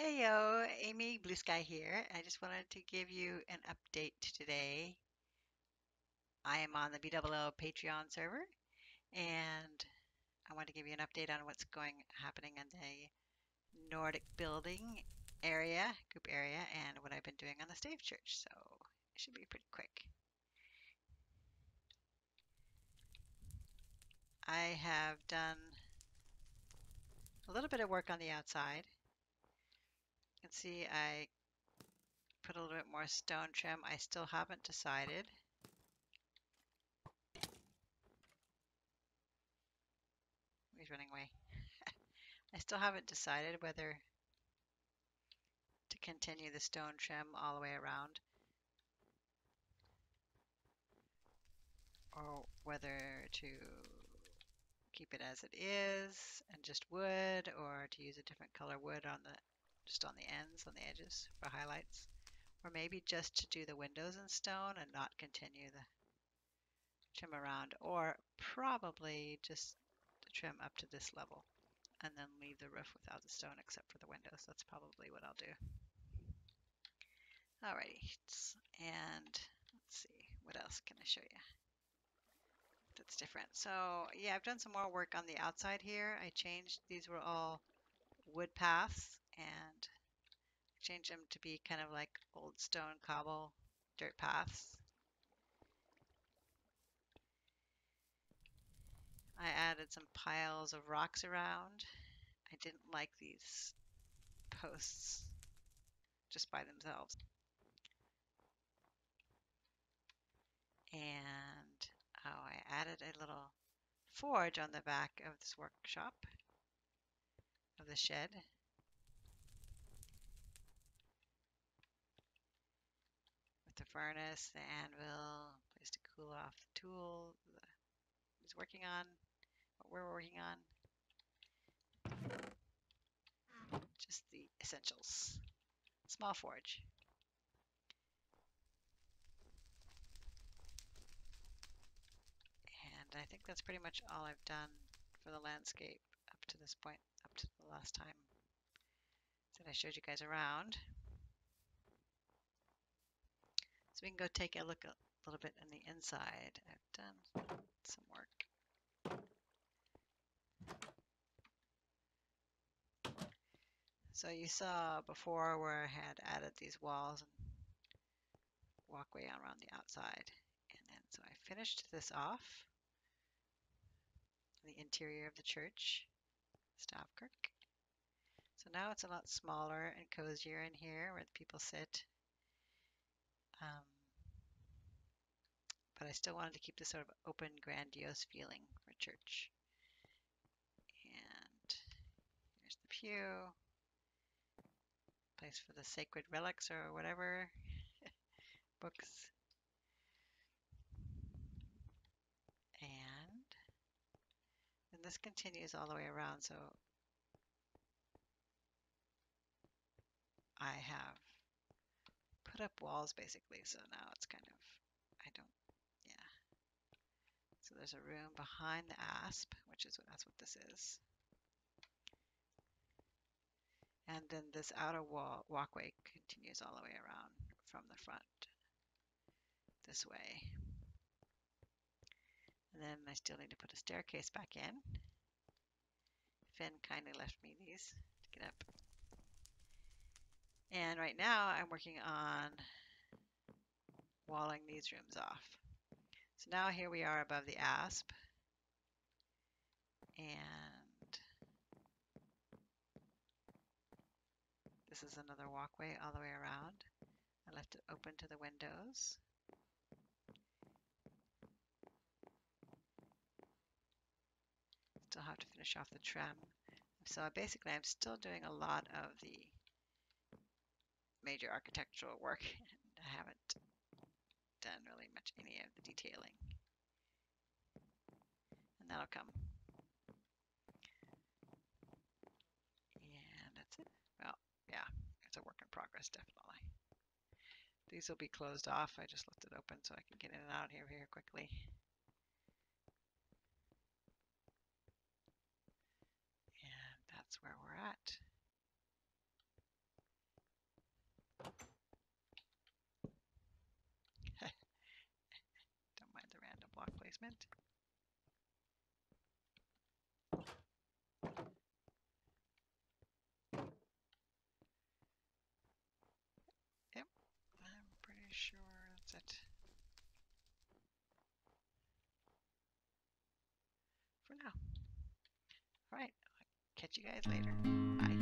Hey yo, Amy Blue Sky here. I just wanted to give you an update today. I am on the BWO Patreon server and I want to give you an update on what's going happening in the Nordic building area, group area, and what I've been doing on the Stave Church. So it should be pretty quick. I have done a little bit of work on the outside can see I put a little bit more stone trim. I still haven't decided. He's running away. I still haven't decided whether to continue the stone trim all the way around or whether to keep it as it is and just wood or to use a different color wood on the just on the ends, on the edges for highlights. Or maybe just to do the windows in stone and not continue the trim around. Or probably just trim up to this level and then leave the roof without the stone except for the windows. That's probably what I'll do. Alrighty, and let's see, what else can I show you? That's different. So yeah, I've done some more work on the outside here. I changed, these were all wood paths change them to be kind of like old stone cobble dirt paths. I added some piles of rocks around. I didn't like these posts just by themselves. And oh, I added a little forge on the back of this workshop of the shed. Furnace, the anvil, place to cool off the tool he's working on, what we're working on. Just the essentials. Small forge. And I think that's pretty much all I've done for the landscape up to this point, up to the last time that I showed you guys around. So we can go take a look a little bit in the inside. I've done some work. So you saw before where I had added these walls and walkway around the outside. And then so I finished this off. The interior of the church, Stavkirk. So now it's a lot smaller and cozier in here where the people sit I still wanted to keep this sort of open, grandiose feeling for church. And here's the pew, place for the sacred relics or whatever, books. And then this continues all the way around, so I have put up walls basically. So now it's kind of, I don't, yeah. So there's a room behind the apse, which is what that's what this is. And then this outer wall walkway continues all the way around from the front this way. And then I still need to put a staircase back in. Finn kindly left me these to get up. And right now I'm working on walling these rooms off. Now here we are above the apse. And this is another walkway all the way around. I left it open to the windows. Still have to finish off the trim. So basically I'm still doing a lot of the major architectural work. I haven't done really much any of the detailing. And that'll come. And that's it. Well, yeah, it's a work in progress, definitely. These will be closed off. I just left it open so I can get in and out here here quickly. And that's where we're at. statement. Yep, I'm pretty sure that's it. For now. Alright, catch you guys later. Bye.